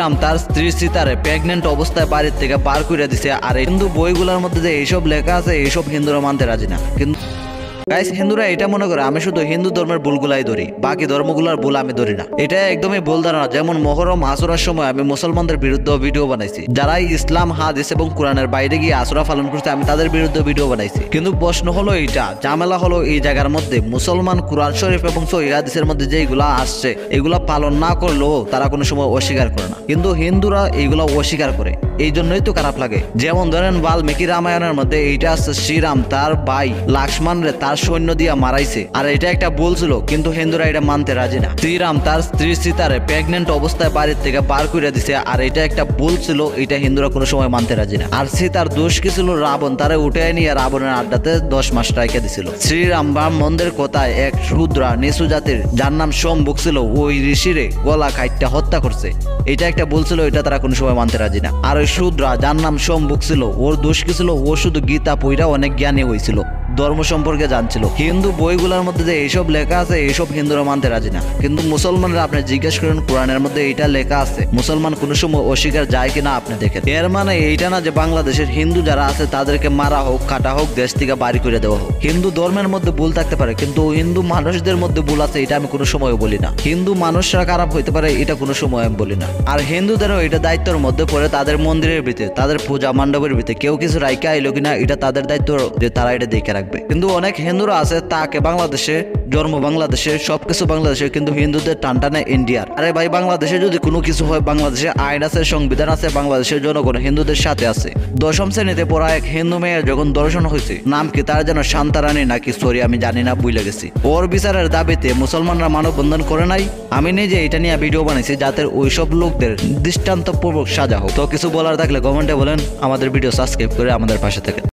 রাম তার স্ত্রী সীতারে প্রেগনেন্ট অবস্থায় বাড়ির থেকে বার করে দিছে, আর হিন্দু বইগুলোর মধ্যে যে এইসব লেখা আছে, এইসব হিন্দুরা মানতে রাজি না। কিন্তু গাইস হিন্দুরা এটা মনে করে, আমি শুধু হিন্দু ধর্মের ভুলগুলাই ধরি, বাকি ধর্মগুলোর ভুল আমি ধরি না। এটা একদমই ভুল ধারণা, যেমন মহরম আসরার সময় আমি মুসলমানদের বিরুদ্ধে ভিডিও বানাইছি। যারা ইসলাম, হাদিস এবং কোরআনের বাইরে গিয়ে আসরা পালন করছে, আমি তাদের বিরুদ্ধে ভিডিও বানাইছি। কিন্তু প্রশ্ন হলো এইটা, ঝামেলা হলো এই জায়গার মধ্যে, মুসলমান কোরআন শরীফ এবং হাদিসের মধ্যে যেগুলা আসছে, এগুলা পালন না করলেও তারা কোনো সময় অস্বীকার করে না। কিন্তু হিন্দুরা এইগুলা অস্বীকার করে। এই জন্যই তো খারাপ লাগে। যেমন ধরেন বাল্মীকি রামায়ণের মধ্যে এইটা আছে, শ্রীরাম তার ভাই লক্ষ্মণ রে তার সৈন্য দিয়া মারাইছে। আর এটা একটা ভুল ছিল, কিন্তু হিন্দুরা এটা মানতে রাজি না। শ্রীরাম তার স্ত্রী সীতারে প্রেগনেন্ট অবস্থায় বাড়ির থেকে বার করে দিছে, আর এটা একটা ভুল ছিল, এটা হিন্দুরা কোনো সময় মানতে রাজি না। আর সীতার দোষ কি ছিল, রাবণ তারে উঠে নিয়ে রাবণের আড্ডাতে দশ মাস রাইখে দিছিল। শ্রীরাম ব্রাহ্মণদের কথায় এক শূদ্রা নিচু জাতির, যার নাম সম্ভুক ছিল, ওই ঋষিরে গলা খাইটটা হত্যা করছে। এটা একটা ভুল ছিল, এটা তারা কোনো সময় মানতে রাজি না। আর ওই শূদ্রা, যার নাম সোম ভুগছিল ওর দোষ কি ছিল? ও শুধু গীতা পইরা অনেক জ্ঞানী হয়েছিল ধর্ম সম্পর্কে জানছিল। হিন্দু বইগুলোর মধ্যে যে এইসব লেখা আছে, এইসব হিন্দুরা মানতে রাজি না। কিন্তু মুসলমানরা আপনি জিজ্ঞেস করেন কোরআনের মধ্যে এইটা লেখা আছে, মুসলমান কোনো সময় অস্বীকার যায় কিনা আপনি দেখেন। এর মানে এইটা না যে বাংলাদেশের হিন্দু যারা আছে, তাদেরকে মারা হোক কাটা হোক, দেশ থেকে বাড়ি করে দেওয়া হোক। হিন্দু ধর্মের মধ্যে ভুল থাকতে পারে, কিন্তু হিন্দু মানুষদের মধ্যে ভুল আছে, এটা আমি কোনো সময় বলি না। হিন্দু মানুষরা খারাপ হইতে পারে, এটা কোনো সময় আমি বলি না। আর হিন্দুদেরও এটা দায়িত্বের মধ্যে পড়ে, তাদের মন্দিরের ভিতরে, তাদের পূজা মণ্ডপের ভিতরে কেউ কিছু রাইকা আইলো কিনা, এটা তাদের দায়িত্ব যে তারা এটা দেখে রাখবে কিন্তু অনেক হিন্দুরা আছে, তাকে বাংলাদেশে জন্ম, বাংলাদেশে সবকিছু বাংলাদেশে, কিন্তু হিন্দুদের টান টানে ইন্ডিয়ার। আরে ভাই, বাংলাদেশে যদি কোনো কিছু হয়, বাংলাদেশে আইন আছে, সংবিধান আছে, বাংলাদেশের জনগণ হিন্দুদের সাথে আছে। দশম শ্রেণীতে পড়া এক হিন্দু মেয়ের যখন দর্শন হয়েছে, নাম কি তার যেন শান্তারানী নাকি সরি আমি জানি না বুঝলে গেছি। ওর বিচারের দাবিতে মুসলমানরা মানববন্ধন করে নাই। আমি নিজে এটা নিয়ে ভিডিও বানাইছি যাতে ওইসব লোকদের দৃষ্টান্তপূর্বক সাজা হোক। তো কিছু বলার থাকলে কমেন্টে বলেন, আমাদের ভিডিও সাবস্ক্রাইব করে আমাদের পাশে থেকে